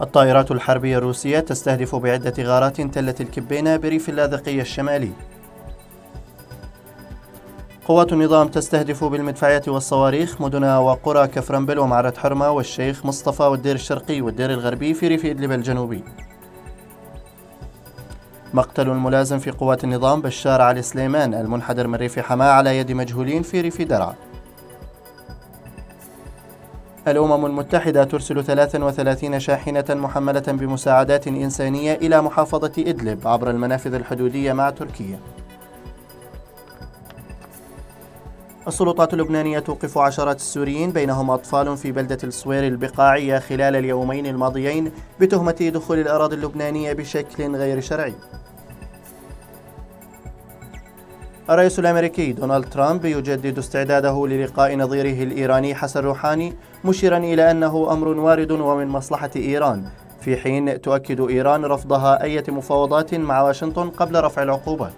الطائرات الحربية الروسية تستهدف بعدة غارات تلة الكبينة بريف اللاذقية الشمالي. قوات النظام تستهدف بالمدفعية والصواريخ مدن وقرى كفرنبل ومعرة حرمة والشيخ مصطفى والدير الشرقي والدير الغربي في ريف إدلب الجنوبي. مقتل الملازم في قوات النظام بشار علي سليمان المنحدر من ريف حماة على يد مجهولين في ريف درعا الأمم المتحدة ترسل 33 شاحنة محملة بمساعدات إنسانية إلى محافظة إدلب عبر المنافذ الحدودية مع تركيا. السلطات اللبنانية توقف عشرات السوريين بينهم أطفال في بلدة الصوير البقاعية خلال اليومين الماضيين بتهمة دخول الأراضي اللبنانية بشكل غير شرعي. الرئيس الأمريكي دونالد ترامب يجدد استعداده للقاء نظيره الإيراني حسن روحاني مشيرا إلى أنه أمر وارد ومن مصلحة إيران. في حين تؤكد إيران رفضها أي مفاوضات مع واشنطن قبل رفع العقوبات.